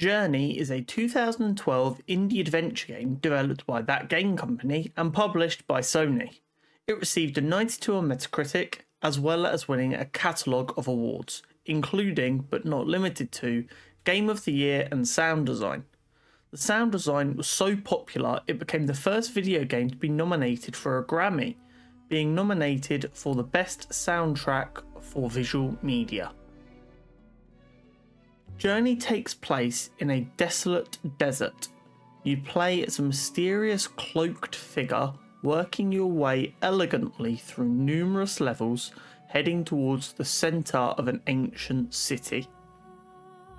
Journey is a 2012 indie adventure game developed by that game company and published by Sony. It received a 92 on Metacritic, as well as winning a catalogue of awards, including, but not limited to, Game of the Year and Sound Design. The sound design was so popular it became the first video game to be nominated for a Grammy, being nominated for the Best Soundtrack for Visual Media. Journey takes place in a desolate desert. You play as a mysterious cloaked figure working your way elegantly through numerous levels heading towards the centre of an ancient city.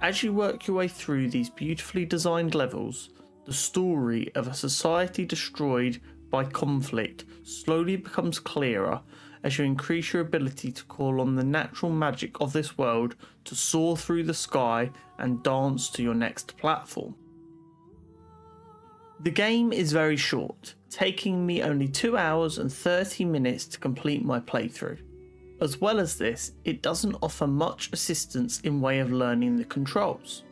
As you work your way through these beautifully designed levels, the story of a society destroyed by conflict slowly becomes clearer as you increase your ability to call on the natural magic of this world to soar through the sky and dance to your next platform. The game is very short, taking me only 2 hours and 30 minutes to complete my playthrough. As well as this, it doesn't offer much assistance in way of learning the controls.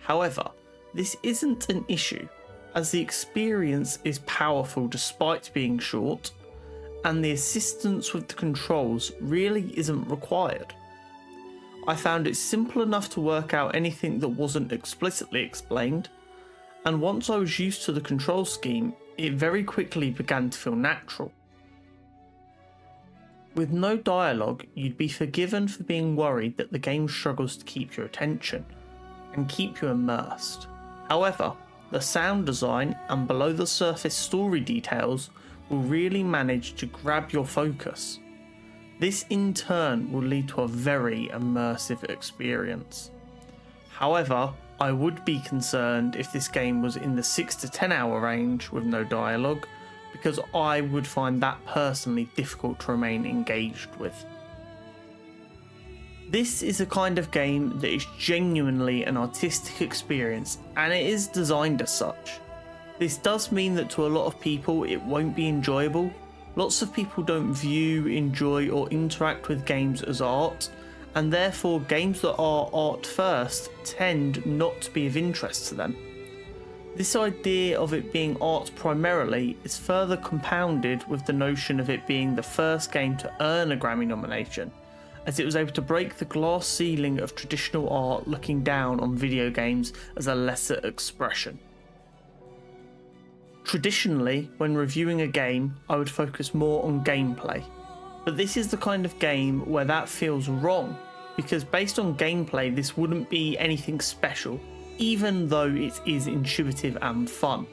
However, this isn't an issue, as the experience is powerful despite being short and the assistance with the controls really isn't required. I found it simple enough to work out anything that wasn't explicitly explained, and once I was used to the control scheme, it very quickly began to feel natural. With no dialogue, you'd be forgiven for being worried that the game struggles to keep your attention and keep you immersed. However, the sound design and below the surface story details will really manage to grab your focus. This in turn will lead to a very immersive experience. However, I would be concerned if this game was in the 6 to 10 hour range with no dialogue, because I would find that personally difficult to remain engaged with. This is a kind of game that is genuinely an artistic experience and it is designed as such. This does mean that to a lot of people it won't be enjoyable. Lots of people don't view, enjoy, or interact with games as art, and therefore games that are art first tend not to be of interest to them. This idea of it being art primarily is further compounded with the notion of it being the first game to earn a Grammy nomination, as it was able to break the glass ceiling of traditional art looking down on video games as a lesser expression. Traditionally, when reviewing a game, I would focus more on gameplay. But this is the kind of game where that feels wrong, because based on gameplay, this wouldn't be anything special, even though it is intuitive and fun.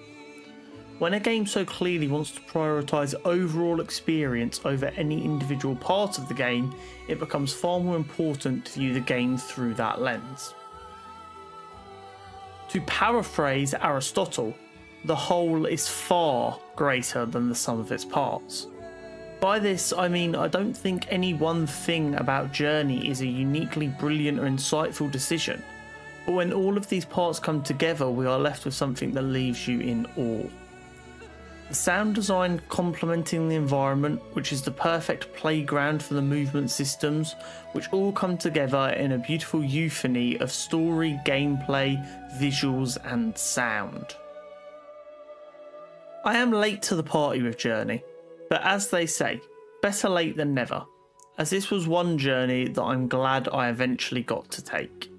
When a game so clearly wants to prioritise overall experience over any individual part of the game, it becomes far more important to view the game through that lens. To paraphrase Aristotle, the whole is far greater than the sum of its parts. By this, I mean I don't think any one thing about Journey is a uniquely brilliant or insightful decision, but when all of these parts come together, we are left with something that leaves you in awe. The sound design complementing the environment, which is the perfect playground for the movement systems, which all come together in a beautiful euphony of story, gameplay, visuals, and sound. I am late to the party with Journey, but as they say, better late than never, as this was one journey that I'm glad I eventually got to take.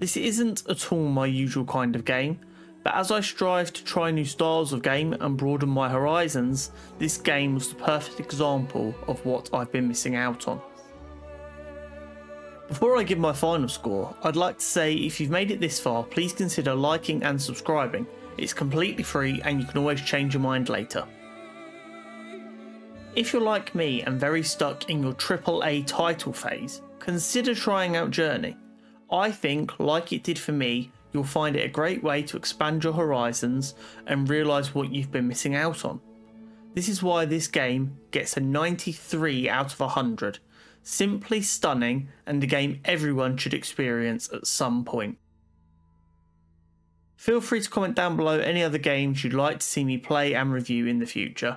This isn't at all my usual kind of game, but as I strive to try new styles of game and broaden my horizons, this game was the perfect example of what I've been missing out on. Before I give my final score, I'd like to say if you've made it this far, please consider liking and subscribing it's completely free and you can always change your mind later. If you're like me and very stuck in your AAA title phase, consider trying out Journey. I think, like it did for me, you'll find it a great way to expand your horizons and realise what you've been missing out on. This is why this game gets a 93 out of 100. Simply stunning and a game everyone should experience at some point. Feel free to comment down below any other games you'd like to see me play and review in the future.